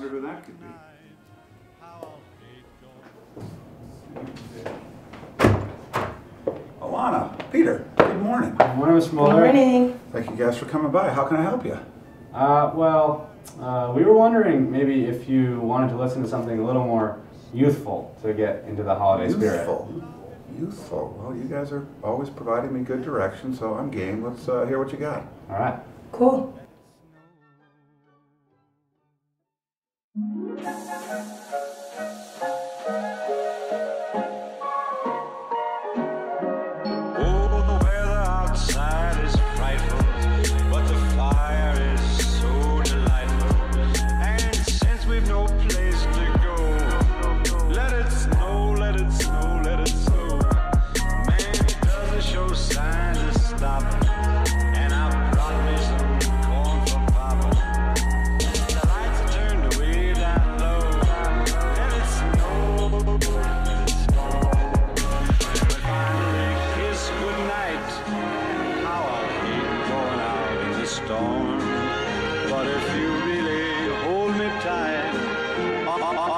Wonder who that could be. how I'll hate going Alana, Peter, good morning. Good Morning, Miss Good morning. Thank you guys for coming by. How can I help you? Uh, well, uh, we were wondering maybe if you wanted to listen to something a little more youthful to get into the holiday spirit. Youthful. Youthful. Well, you guys are always providing me good direction, so I'm game. Let's uh, hear what you got. All right. Cool. Thank you. But if you really hold me tight,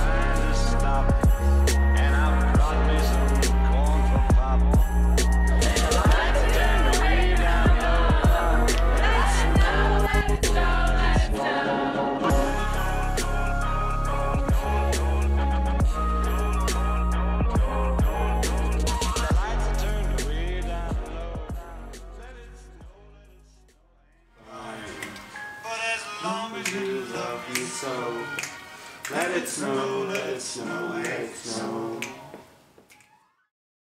long as you love me so, let it snow, let it snow, let it snow.